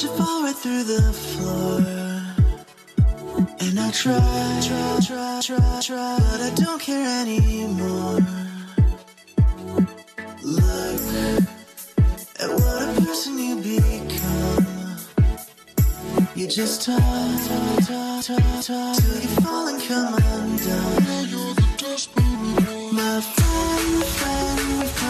It fall right through the floor. And I try, try, try, try, try, but I don't care anymore. Look at what a person you become. You just talk, talk, talk, talk, talk till you fall and come undone. My friend, friend,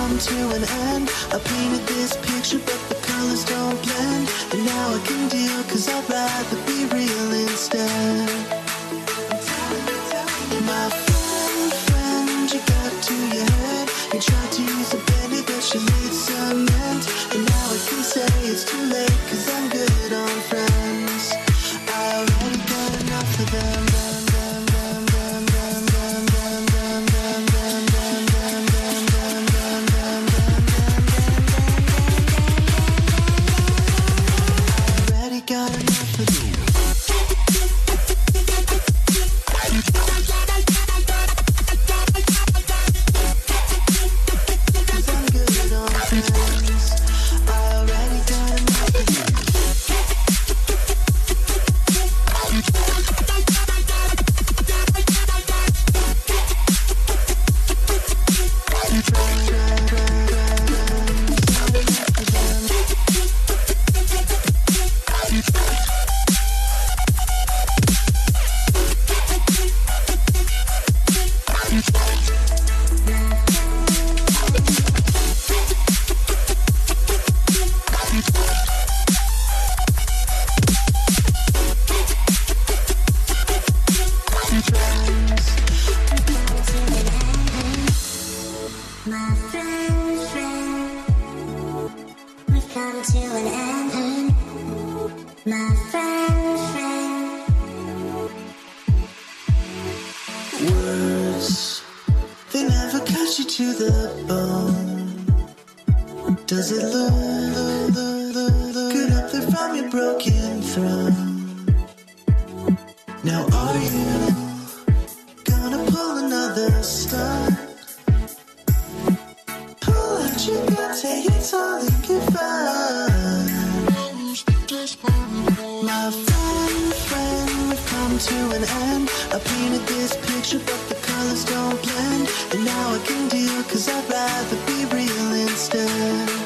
come to an end. I painted this picture, but the colors don't blend. And now I can deal, cause I'd rather be real instead. control. To an end. My friend, friend, Words, they never cut you to the bone. Does it look, look, look, look, good up there from your broken throne? Now are you gonna pull another stunt? Pull out your gun, say it's all in good come to an end. I painted this picture, but the colors don't blend. And now I can deal, cause I'd rather be real instead.